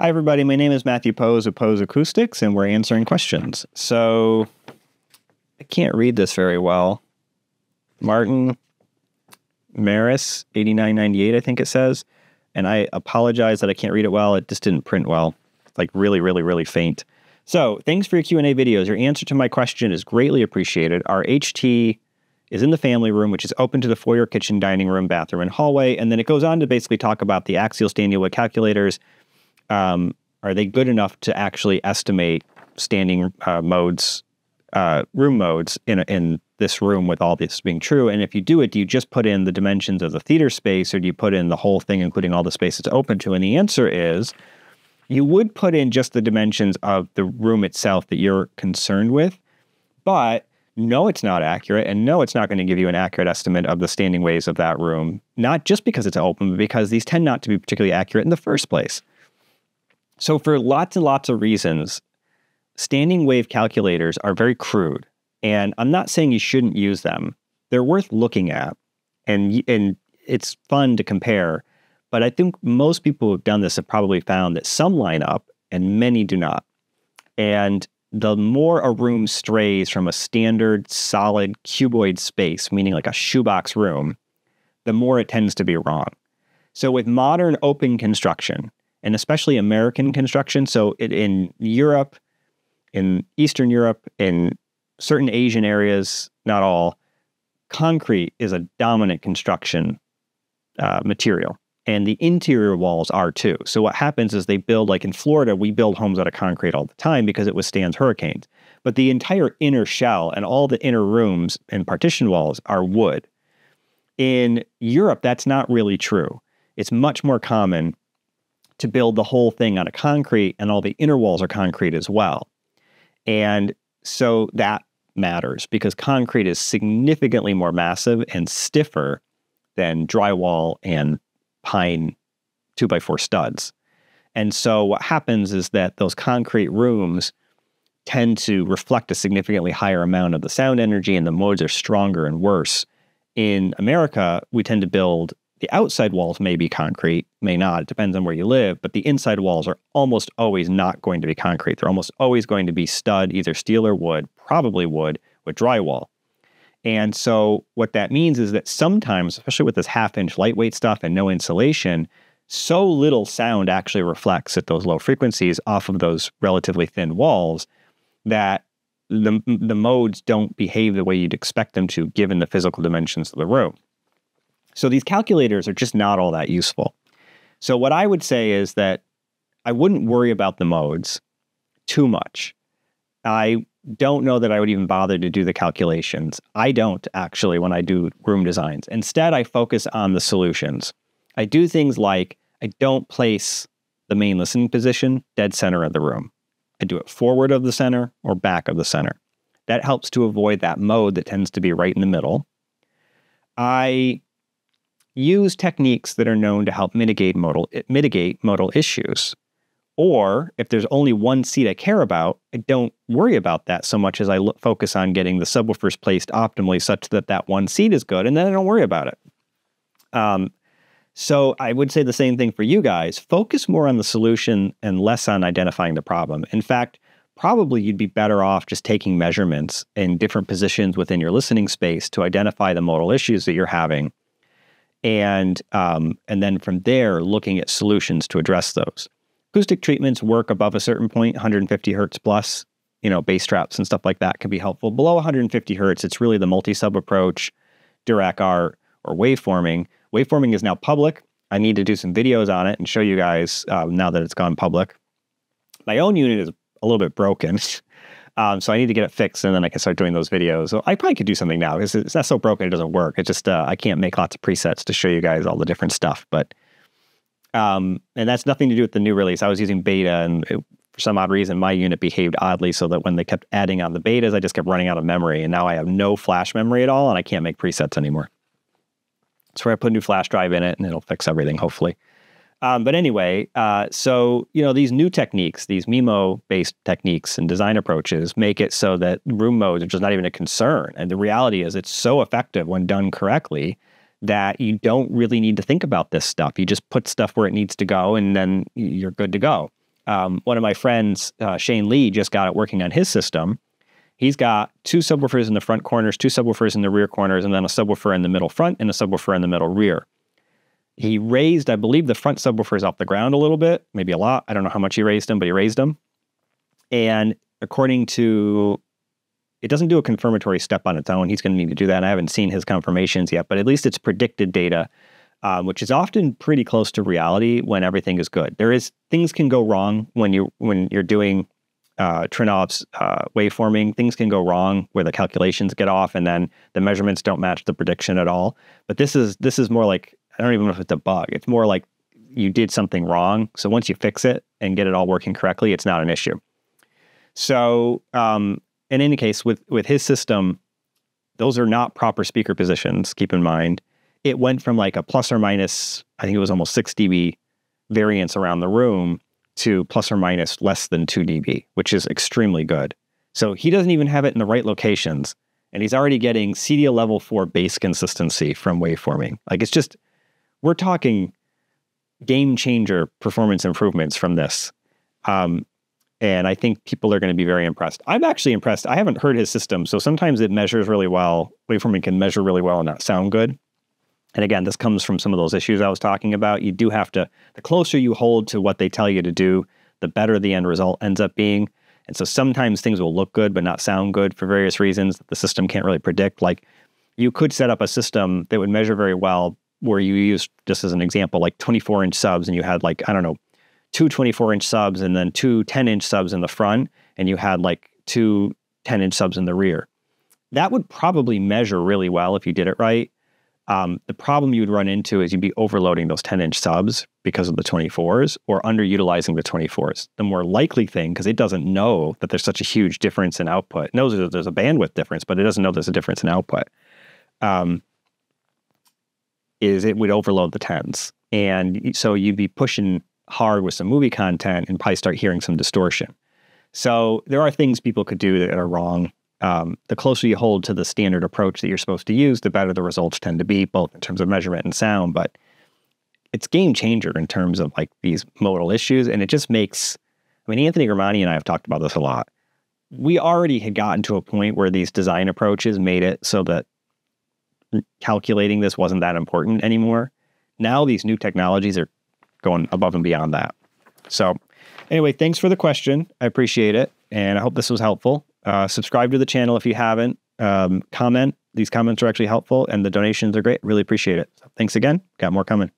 Hi, everybody. My name is Matthew Poes of Poes Acoustics, and we're answering questions. So I can't read this very well. Martin Maris, 8998, I think it says. And I apologize that I can't read it well. It just didn't print well. Like really, really, really faint. So thanks for your Q&A videos. Your answer to my question is greatly appreciated. Our HT is in the family room, which is open to the foyer, kitchen, dining room, bathroom, and hallway. And then it goes on to basically talk about the axial standing calculators. Um, are they good enough to actually estimate standing uh, modes, uh, room modes in, in this room with all this being true? And if you do it, do you just put in the dimensions of the theater space or do you put in the whole thing, including all the space it's open to? And the answer is you would put in just the dimensions of the room itself that you're concerned with, but no, it's not accurate, and no, it's not going to give you an accurate estimate of the standing waves of that room, not just because it's open, but because these tend not to be particularly accurate in the first place. So, for lots and lots of reasons, standing wave calculators are very crude, and I'm not saying you shouldn't use them. They're worth looking at, and and it's fun to compare. But I think most people who've done this have probably found that some line up and many do not. And the more a room strays from a standard solid cuboid space, meaning like a shoebox room, the more it tends to be wrong. So with modern open construction, and especially American construction, so it, in Europe, in Eastern Europe, in certain Asian areas, not all, concrete is a dominant construction uh, material and the interior walls are too. So what happens is they build like in Florida, we build homes out of concrete all the time because it withstands hurricanes. But the entire inner shell and all the inner rooms and partition walls are wood. In Europe, that's not really true. It's much more common to build the whole thing out of concrete and all the inner walls are concrete as well. And so that matters because concrete is significantly more massive and stiffer than drywall and pine two by four studs. And so what happens is that those concrete rooms tend to reflect a significantly higher amount of the sound energy and the modes are stronger and worse. In America, we tend to build the outside walls may be concrete, may not, it depends on where you live, but the inside walls are almost always not going to be concrete. They're almost always going to be stud, either steel or wood, probably wood with drywall. And so what that means is that sometimes, especially with this half inch lightweight stuff and no insulation, so little sound actually reflects at those low frequencies off of those relatively thin walls that the, the modes don't behave the way you'd expect them to given the physical dimensions of the room. So these calculators are just not all that useful. So what I would say is that I wouldn't worry about the modes too much. I don't know that I would even bother to do the calculations. I don't actually when I do room designs. Instead, I focus on the solutions. I do things like I don't place the main listening position dead center of the room. I do it forward of the center or back of the center. That helps to avoid that mode that tends to be right in the middle. I use techniques that are known to help mitigate modal mitigate modal issues. Or if there's only one seat I care about, I don't worry about that so much as I look, focus on getting the subwoofers placed optimally such that that one seat is good, and then I don't worry about it. Um, so I would say the same thing for you guys. Focus more on the solution and less on identifying the problem. In fact, probably you'd be better off just taking measurements in different positions within your listening space to identify the modal issues that you're having, and um, and then from there looking at solutions to address those acoustic treatments work above a certain point, 150 hertz plus. You know, bass traps and stuff like that can be helpful. Below 150 hertz, it's really the multi-sub approach, Dirac art, or waveforming. Waveforming is now public. I need to do some videos on it and show you guys uh, now that it's gone public. My own unit is a little bit broken. Um, so I need to get it fixed, and then I can start doing those videos. So I probably could do something now because it's not so broken it doesn't work. It just uh, I can't make lots of presets to show you guys all the different stuff. But um, and that's nothing to do with the new release. I was using beta, and it, for some odd reason, my unit behaved oddly so that when they kept adding on the betas, I just kept running out of memory. And now I have no flash memory at all, and I can't make presets anymore. So I put a new flash drive in it, and it'll fix everything, hopefully. Um, but anyway, uh, so you know these new techniques, these MIMO-based techniques and design approaches, make it so that room modes are just not even a concern. And the reality is, it's so effective when done correctly that you don't really need to think about this stuff. You just put stuff where it needs to go and then you're good to go. um, one of my friends, uh, Shane Lee, just got it working on his system. He's got two subwoofers in the front corners, two subwoofers in the rear corners, and then a subwoofer in the middle front and a subwoofer in the middle rear. He raised, I believe, the front subwoofers off the ground a little bit, maybe a lot. I don't know how much he raised them, but he raised them. And according to, it doesn't do a confirmatory step on its own. He's going to need to do that. I haven't seen his confirmations yet, but at least it's predicted data, um, which is often pretty close to reality when everything is good. There is things can go wrong when you when you're doing uh, Trinnov's uh, waveforming, things can go wrong where the calculations get off and then the measurements don't match the prediction at all. But this is this is more like I don't even know if it's a bug. It's more like you did something wrong. So once you fix it and get it all working correctly, it's not an issue. So um, in any case, with with his system, those are not proper speaker positions. Keep in mind, it went from like a plus or minus, I think it was almost six dB variance around the room to plus or minus less than 2 dB, which is extremely good. So he doesn't even have it in the right locations, and he's already getting CDL level 4 bass consistency from waveforming. Like it's just, we're talking game changer performance improvements from this. Um, and I think people are going to be very impressed. I'm actually impressed. I haven't heard his system, so sometimes it measures really well. Waveforming can measure really well and not sound good. And again, this comes from some of those issues I was talking about. You do have to, the closer you hold to what they tell you to do, the better the end result ends up being. And so sometimes things will look good, but not sound good for various reasons that the system can't really predict. Like you could set up a system that would measure very well where you use, just as an example, like 24 inch subs and you had like, I don't know, two 24 inch subs and then two 10 inch subs in the front, and you had like two 10 inch subs in the rear. That would probably measure really well if you did it right. Um, the problem you would run into is you'd be overloading those 10 inch subs because of the 24s or underutilizing the 24s. The more likely thing, because it doesn't know that there's such a huge difference in output, it knows that there's a bandwidth difference, but it doesn't know there's a difference in output, um, is it would overload the 10s. And so you'd be pushing hard with some movie content and probably start hearing some distortion. So there are things people could do that are wrong um, the closer you hold to the standard approach that you're supposed to use, the better the results tend to be, both in terms of measurement and sound. But it's game changer in terms of like these modal issues, and it just makes. I mean, Anthony Grimani and I have talked about this a lot. We already had gotten to a point where these design approaches made it so that calculating this wasn't that important anymore. Now these new technologies are going above and beyond that. So, anyway, thanks for the question. I appreciate it, and I hope this was helpful. Uh, subscribe to the channel if you haven't. Um, comment. These comments are actually helpful, and the donations are great. Really appreciate it. So thanks again. Got more coming.